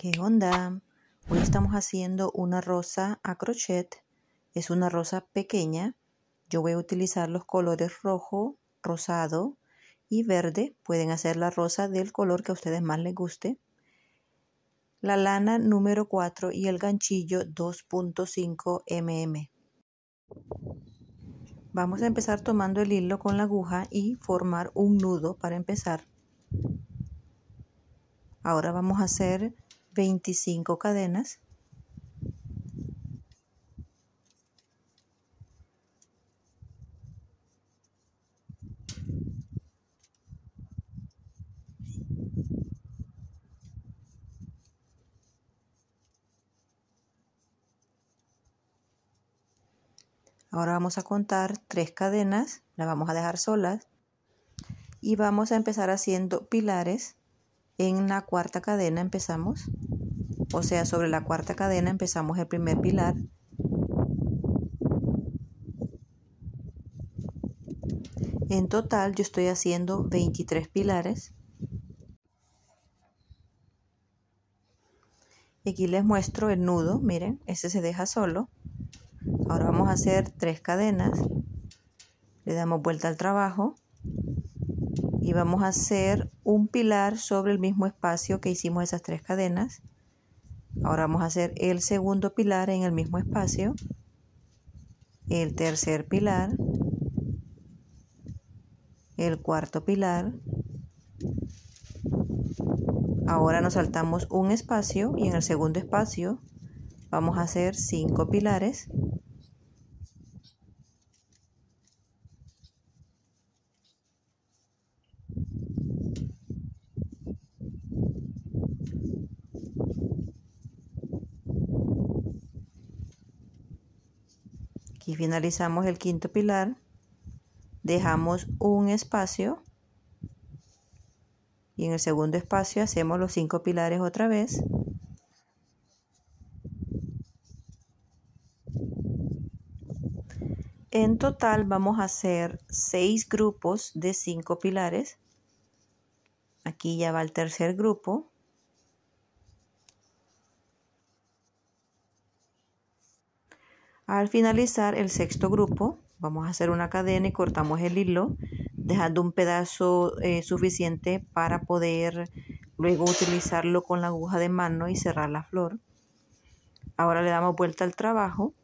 ¿Qué onda? Hoy estamos haciendo una rosa a crochet. Es una rosa pequeña. Yo voy a utilizar los colores rojo, rosado y verde. Pueden hacer la rosa del color que a ustedes más les guste. La lana número 4 y el ganchillo 2.5 mm. Vamos a empezar tomando el hilo con la aguja y formar un nudo para empezar. Ahora vamos a hacer 25 cadenas. Ahora vamos a contar tres cadenas, las vamos a dejar solas y vamos a empezar haciendo pilares en la cuarta cadena empezamos, o sea, sobre la cuarta cadena empezamos el primer pilar. En total yo estoy haciendo 23 pilares. Aquí les muestro el nudo, miren, este se deja solo. Ahora vamos a hacer tres cadenas. Le damos vuelta al trabajo y vamos a hacer un pilar sobre el mismo espacio que hicimos esas tres cadenas. Ahora vamos a hacer el segundo pilar en el mismo espacio, el tercer pilar, el cuarto pilar. Ahora nos saltamos un espacio y en el segundo espacio vamos a hacer cinco pilares. Aquí finalizamos el quinto pilar, dejamos un espacio y en el segundo espacio hacemos los cinco pilares otra vez. En total vamos a hacer seis grupos de cinco pilares. Aquí ya va el tercer grupo. Al finalizar el sexto grupo, vamos a hacer una cadena y cortamos el hilo, dejando un pedazo eh, suficiente para poder luego utilizarlo con la aguja de mano y cerrar la flor. Ahora le damos vuelta al trabajo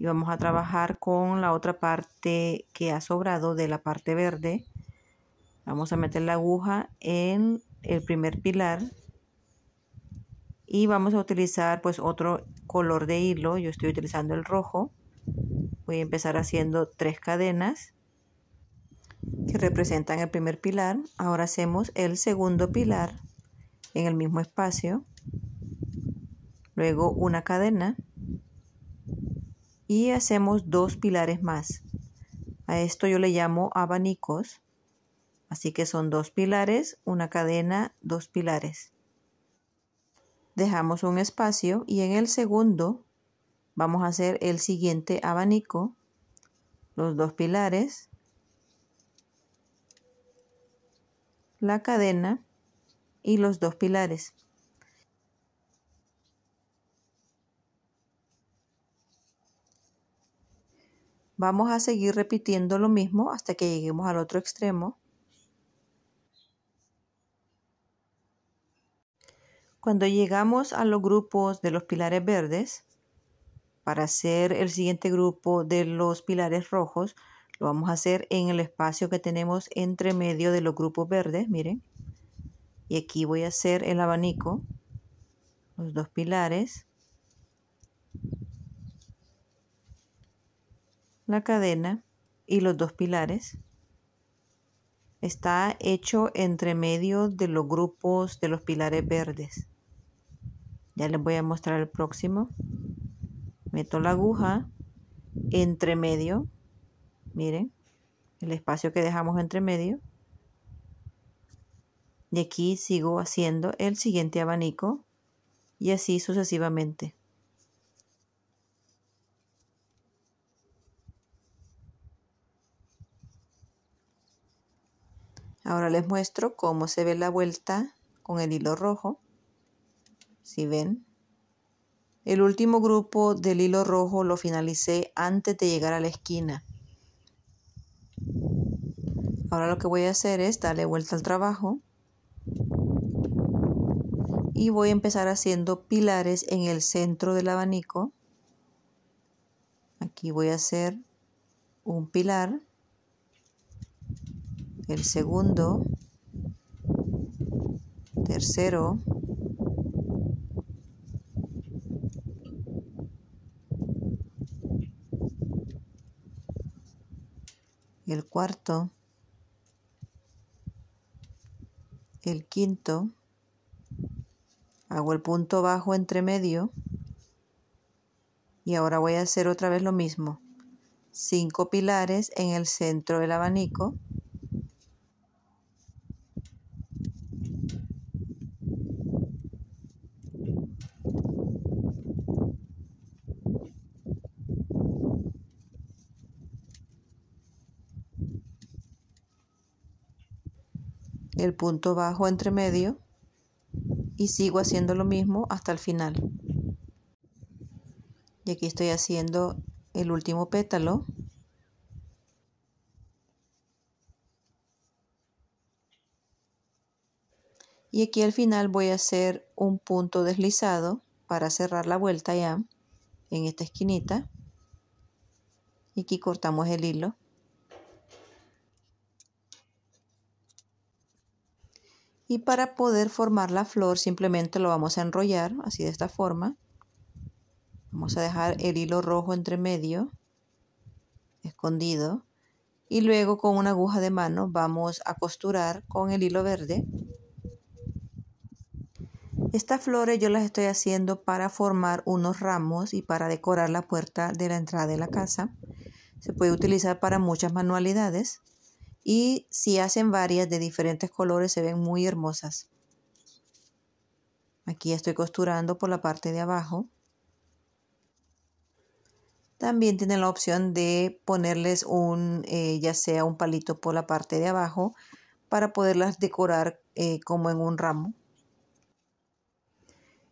y vamos a trabajar con la otra parte que ha sobrado de la parte verde. Vamos a meter la aguja en el primer pilar y vamos a utilizar pues otro color de hilo yo estoy utilizando el rojo. Voy a empezar haciendo tres cadenas que representan el primer pilar. Ahora hacemos el segundo pilar en el mismo espacio. Luego una cadena. Y hacemos dos pilares más. A esto yo le llamo abanicos. Así que son dos pilares una cadena dos pilares dejamos un espacio y en el segundo vamos a hacer el siguiente abanico, los dos pilares, la cadena y los dos pilares. Vamos a seguir repitiendo lo mismo hasta que lleguemos al otro extremo. Cuando llegamos a los grupos de los pilares verdes, para hacer el siguiente grupo de los pilares rojos, lo vamos a hacer en el espacio que tenemos entre medio de los grupos verdes, miren. Y aquí voy a hacer el abanico, los dos pilares, la cadena y los dos pilares. Está hecho entre medio de los grupos de los pilares verdes. Ya les voy a mostrar el próximo. Meto la aguja entre medio. Miren, el espacio que dejamos entre medio. Y aquí sigo haciendo el siguiente abanico y así sucesivamente. Ahora les muestro cómo se ve la vuelta con el hilo rojo. Si ven, el último grupo del hilo rojo lo finalicé antes de llegar a la esquina. Ahora lo que voy a hacer es darle vuelta al trabajo y voy a empezar haciendo pilares en el centro del abanico. Aquí voy a hacer un pilar, el segundo, tercero, el cuarto, el quinto, hago el punto bajo entre medio y ahora voy a hacer otra vez lo mismo. Cinco pilares en el centro del abanico. El punto bajo entre medio y sigo haciendo lo mismo hasta el final. Y aquí estoy haciendo el último pétalo. Y aquí al final voy a hacer un punto deslizado para cerrar la vuelta ya en esta esquinita. Y aquí cortamos el hilo. Y para poder formar la flor simplemente lo vamos a enrollar así de esta forma. Vamos a dejar el hilo rojo entre medio, escondido. Y luego con una aguja de mano vamos a costurar con el hilo verde. Estas flores yo las estoy haciendo para formar unos ramos y para decorar la puerta de la entrada de la casa. Se puede utilizar para muchas manualidades y si hacen varias de diferentes colores se ven muy hermosas. Aquí estoy costurando por la parte de abajo. También tienen la opción de ponerles un, eh, ya sea un palito por la parte de abajo para poderlas decorar eh, como en un ramo.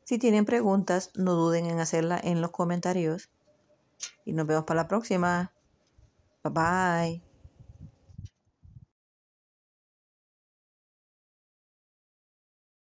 Si tienen preguntas, no duden en hacerla en los comentarios. Y nos vemos para la próxima. Bye bye.